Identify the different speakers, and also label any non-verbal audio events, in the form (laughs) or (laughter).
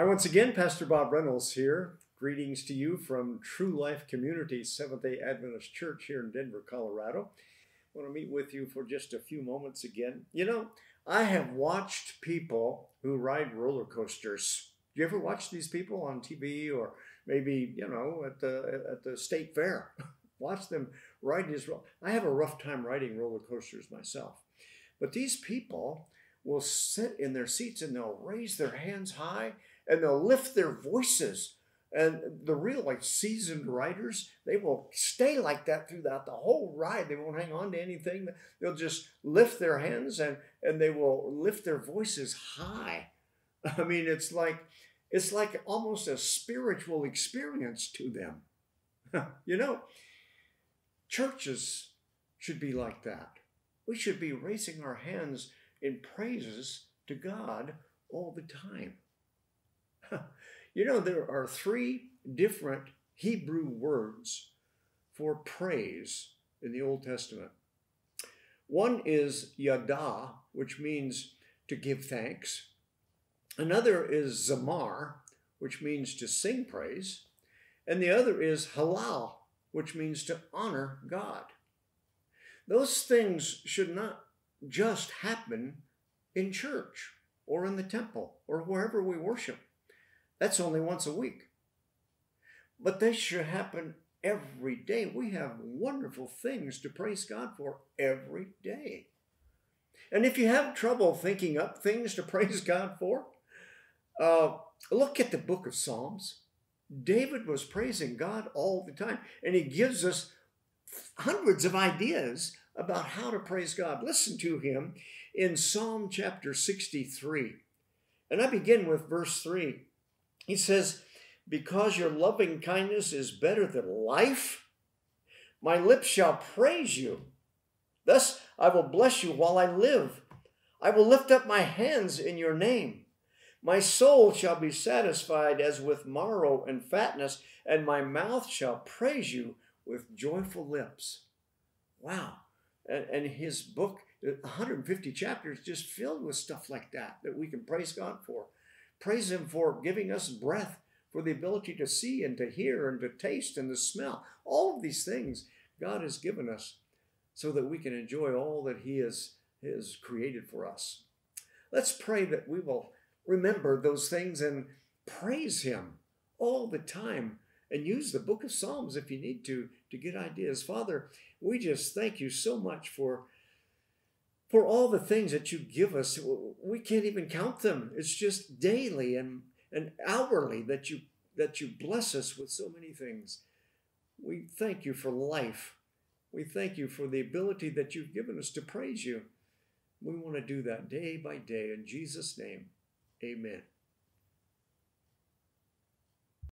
Speaker 1: Hi, once again, Pastor Bob Reynolds here. Greetings to you from True Life Community Seventh day Adventist Church here in Denver, Colorado. I want to meet with you for just a few moments again. You know, I have watched people who ride roller coasters. Do you ever watch these people on TV or maybe, you know, at the at the state fair? (laughs) watch them ride these. I have a rough time riding roller coasters myself. But these people will sit in their seats and they'll raise their hands high and they'll lift their voices. And the real, like seasoned riders, they will stay like that throughout the whole ride. They won't hang on to anything. They'll just lift their hands and, and they will lift their voices high. (laughs) I mean, it's like it's like almost a spiritual experience to them. (laughs) you know, churches should be like that. We should be raising our hands in praises to God all the time. (laughs) you know, there are three different Hebrew words for praise in the Old Testament. One is yada, which means to give thanks. Another is zamar, which means to sing praise. And the other is halal, which means to honor God. Those things should not just happen in church or in the temple or wherever we worship. That's only once a week. But they should happen every day. We have wonderful things to praise God for every day. And if you have trouble thinking up things to (laughs) praise God for, uh, look at the book of Psalms. David was praising God all the time, and he gives us hundreds of ideas about how to praise God. Listen to him in Psalm chapter 63. And I begin with verse 3. He says, Because your loving kindness is better than life, my lips shall praise you. Thus I will bless you while I live. I will lift up my hands in your name. My soul shall be satisfied as with marrow and fatness, and my mouth shall praise you with joyful lips. Wow. And, and his book 150 chapters just filled with stuff like that that we can praise God for. Praise Him for giving us breath, for the ability to see and to hear and to taste and to smell. All of these things God has given us so that we can enjoy all that He has, has created for us. Let's pray that we will remember those things and praise Him all the time and use the book of Psalms if you need to to get ideas. Father, we just thank you so much for for all the things that you give us. We can't even count them. It's just daily and, and hourly that you that you bless us with so many things. We thank you for life. We thank you for the ability that you've given us to praise you. We want to do that day by day in Jesus' name. Amen.